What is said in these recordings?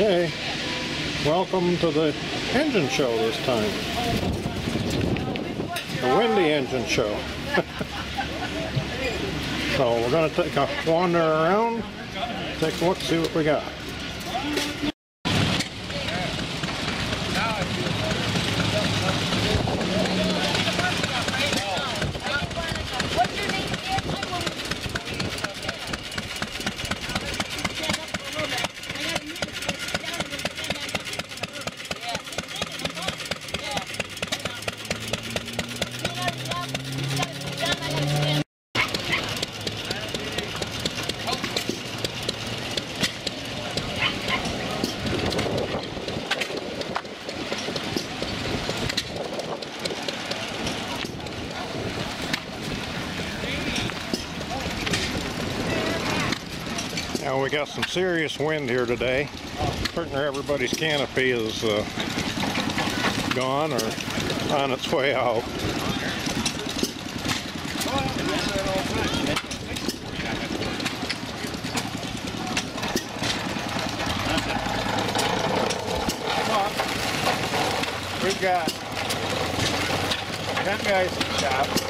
Okay, welcome to the engine show this time. The windy engine show. so we're going to take a wander around, take a look, see what we got. Now we got some serious wind here today. Pretty near everybody's canopy is uh, gone or on its way out. We've got 10 guys in the shop.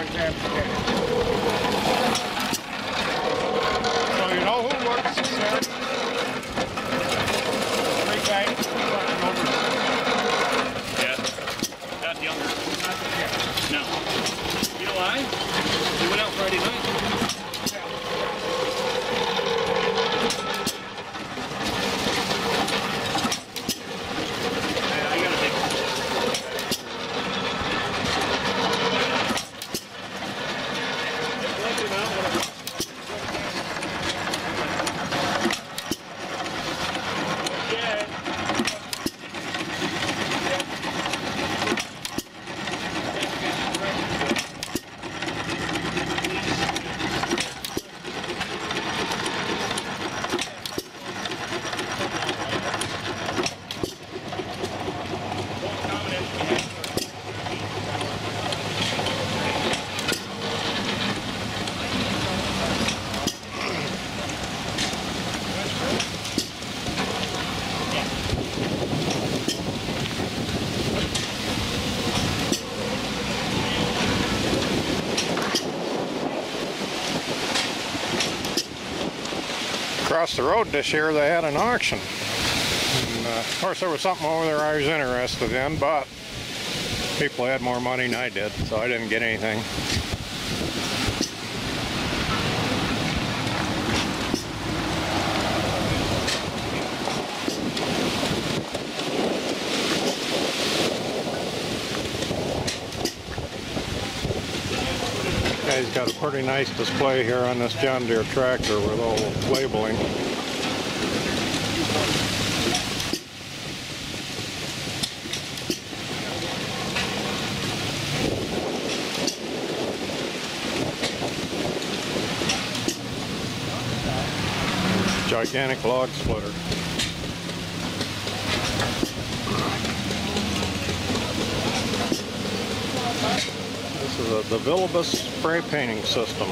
Always have to get So you know who works there? Three guys working over Yeah. Not younger. not the kid. No. You know why? We went out Friday night. Yeah, I gotta take Yeah. Across the road this year they had an auction. And, uh, of course there was something over there I was interested in, but people had more money than I did, so I didn't get anything. Guy's got a pretty nice display here on this John Deere tractor with all the labeling. Gigantic log splitter. This is a, the Villibus spray painting system.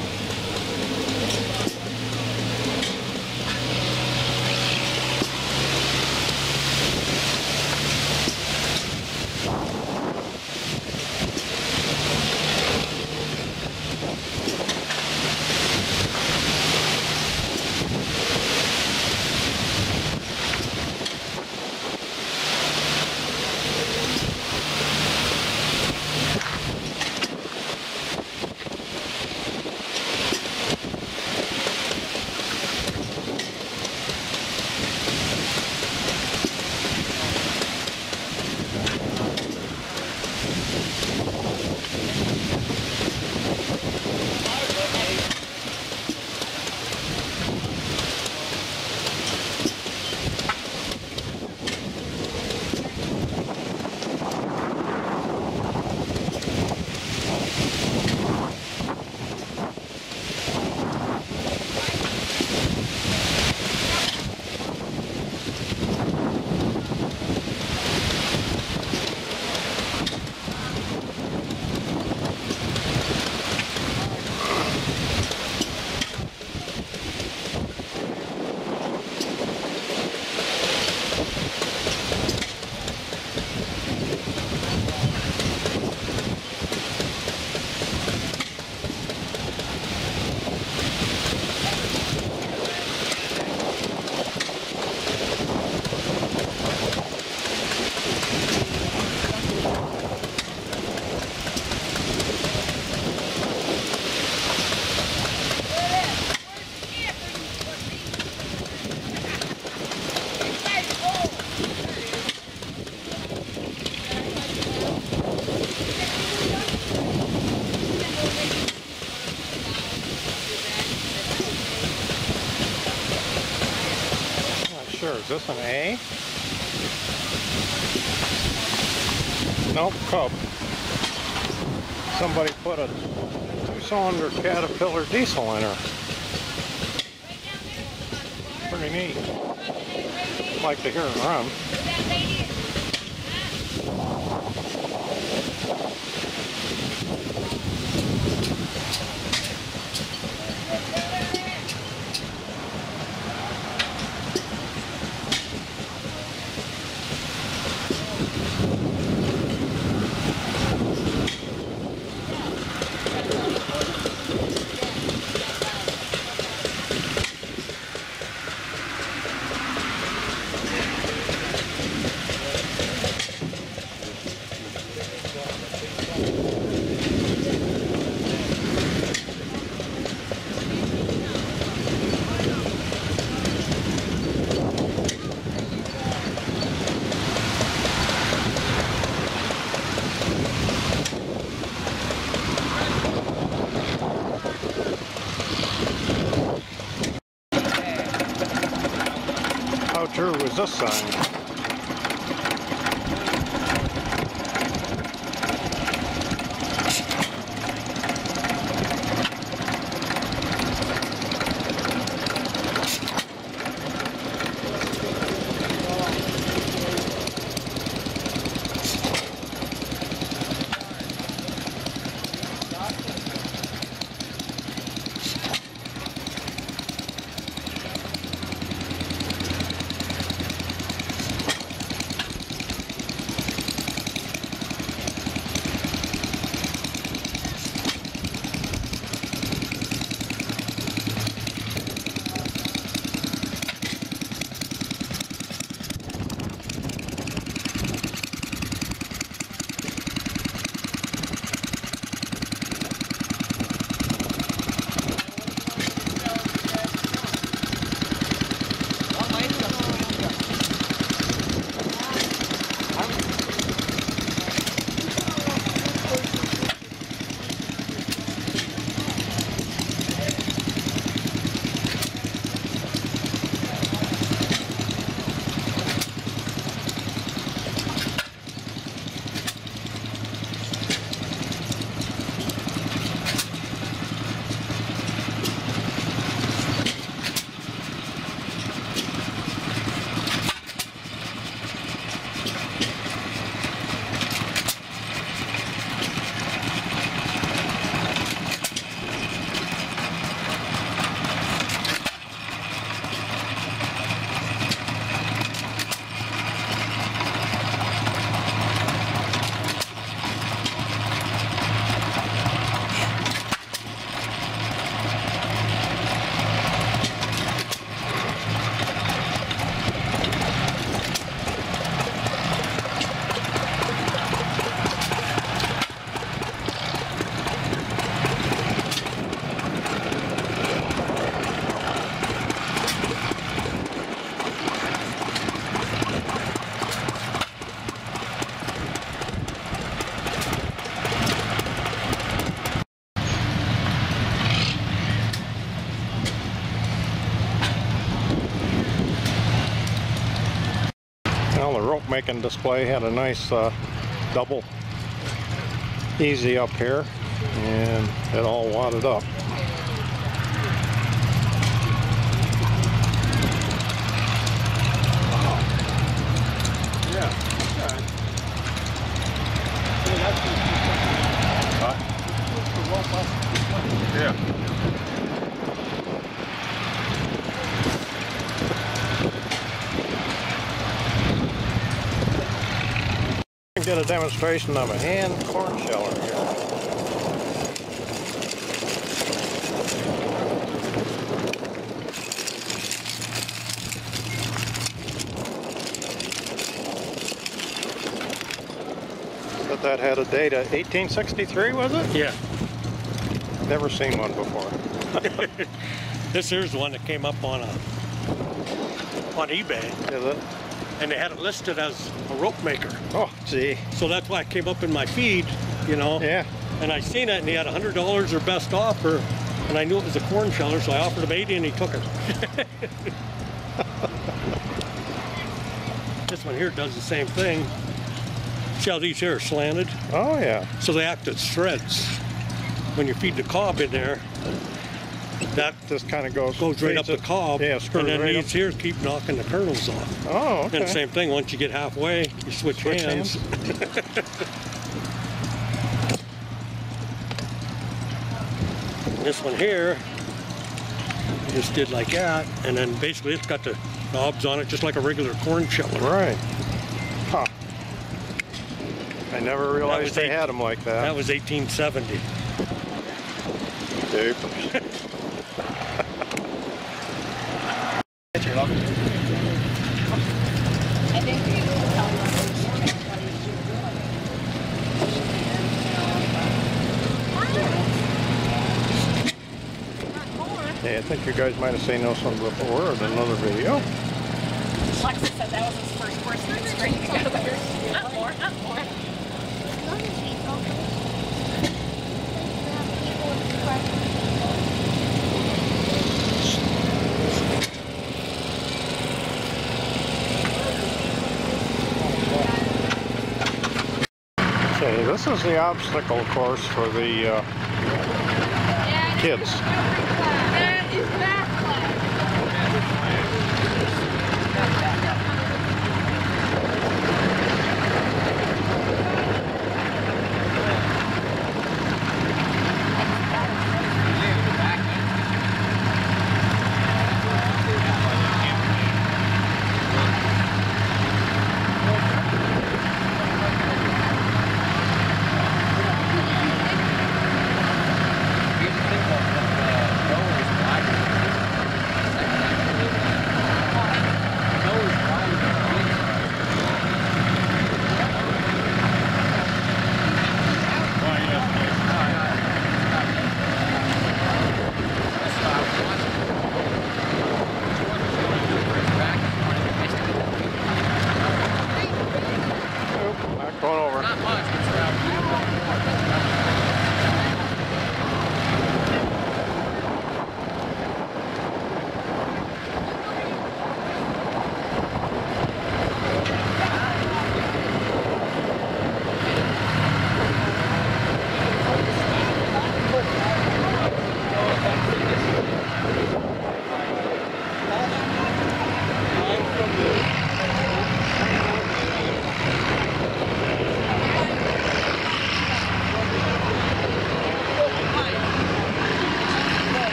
This an A? Eh? Nope, Cub. Somebody put a two-cylinder Caterpillar diesel in her. Pretty neat. Like to hear it run. How true was this sign? Well, the rope making display had a nice uh, double easy up here and it all wadded up. Yeah. okay. See, that's just the rope up. Yeah. Get a demonstration of a hand corn sheller here. Said that had a date of 1863, was it? Yeah, Never seen one before. this here's the one that came up on a on eBay, Is it? And they had it listed as a rope maker. Oh, gee. So that's why it came up in my feed, you know. Yeah. And I seen it, and he had hundred dollars or best offer, and I knew it was a corn sheller, so I offered him eighty, and he took it. this one here does the same thing. See how these here are slanted? Oh yeah. So they act as threads. When you feed the cob in there, that Just kind of goes goes right up the cob. Yeah, and then right these here keep knocking the kernels off. Oh, okay. And same thing, once you get halfway, you switch, Switch hands. this one here, just did like that, and then basically it's got the knobs on it just like a regular corn sheller. Right. Huh. I never realized they eight- had them like That that. was 1870. Jeepers. I think we will tell Hey, I think you guys might have seen this one before in another video. Alexis said that was his first horse he was string together. Okay, this is the obstacle course for the uh, kids.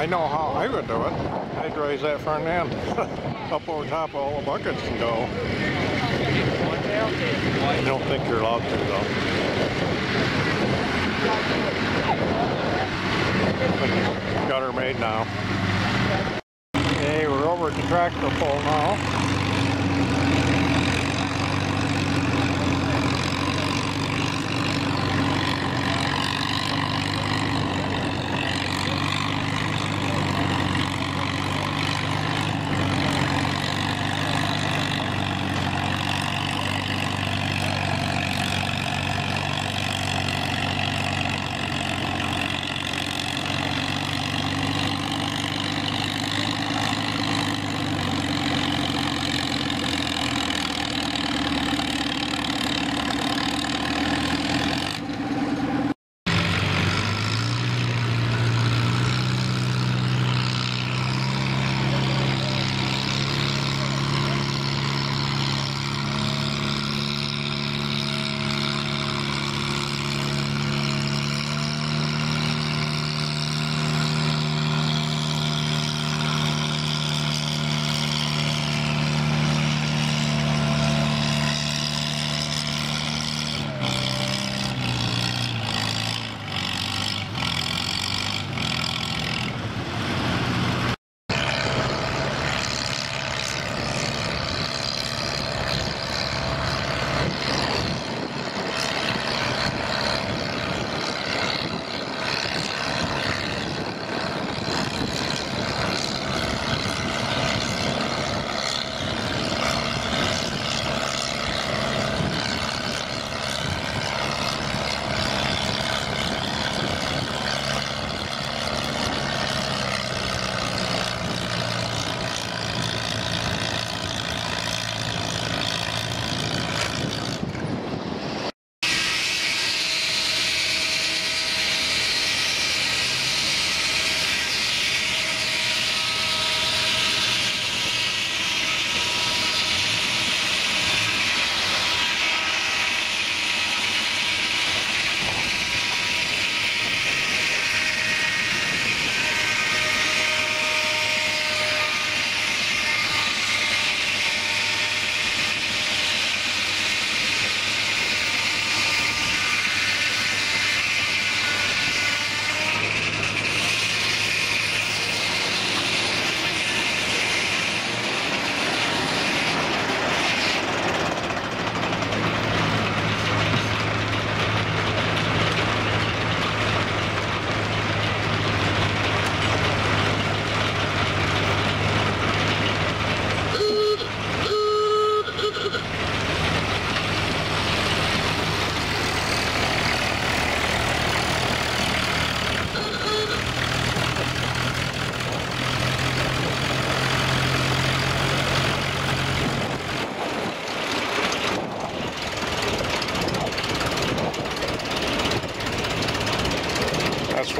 I, know how I would do it. I'd raise that front end up over top of all the buckets and go. I don't think you're allowed to though. Got her made now. Okay, we're over at the tractor pull now.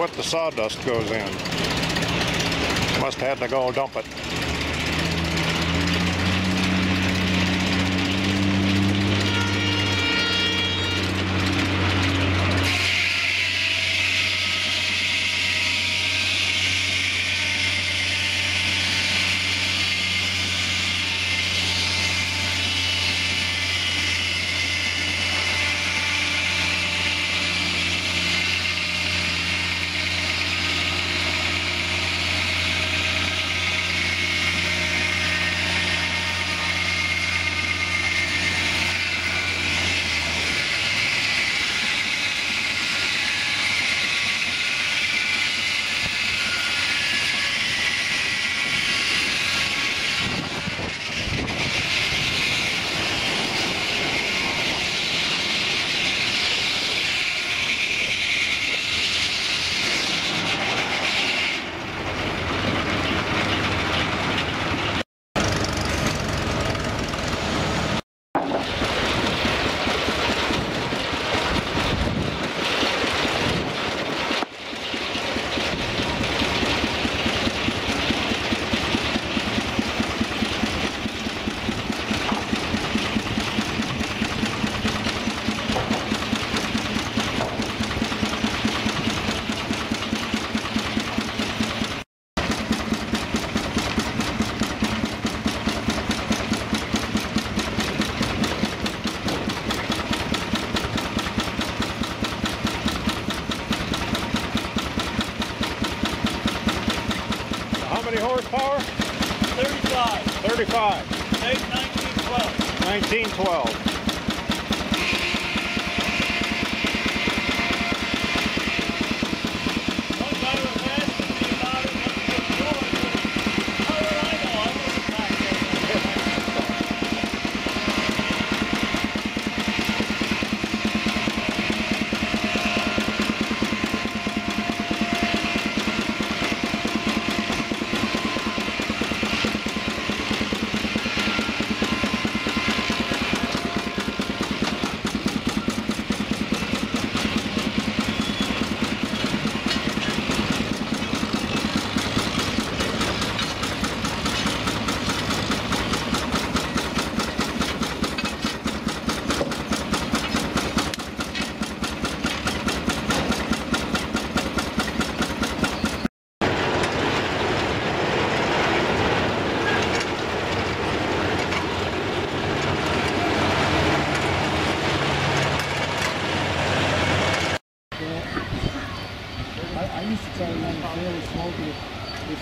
What the sawdust goes in. Must have had to go dump it.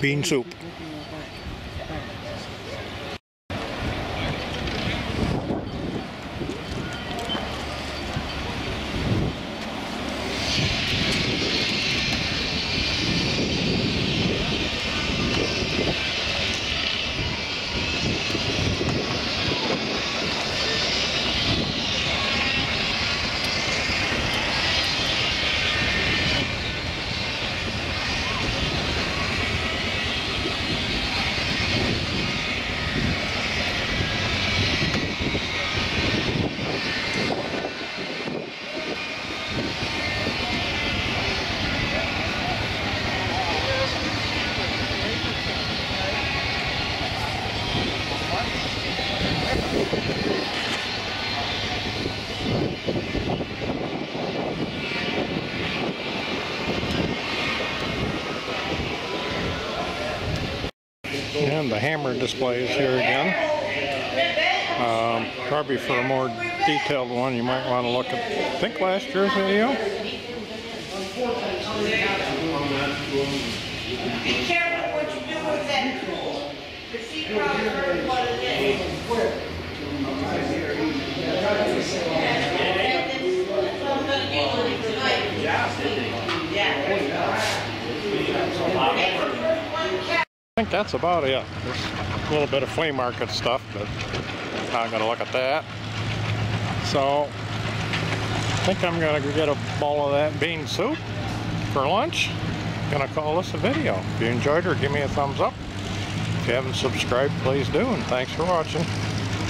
Bean soup. And the hammer display is here again. Um, probably for a more detailed one, you might want to look at, I think last year's video. Be careful what you do with that tool. The she probably heard what it is. That's what I'm gonna do with it tonight. Yeah. I think that's about it. There's a little bit of flea market stuff, but not gonna look at that. So, I think I'm gonna get a bowl of that bean soup for lunch. Gonna call this a video. If you enjoyed it, give me a thumbs up. If you haven't subscribed, please do, and thanks for watching.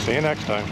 See you next time.